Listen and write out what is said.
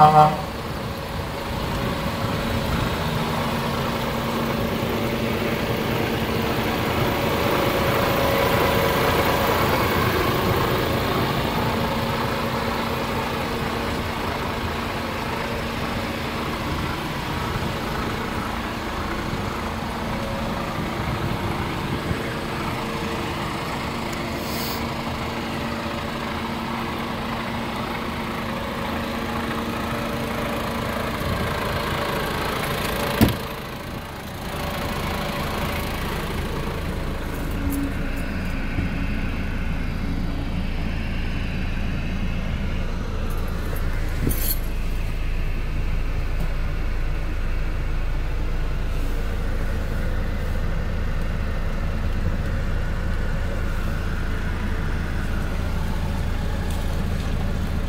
uh.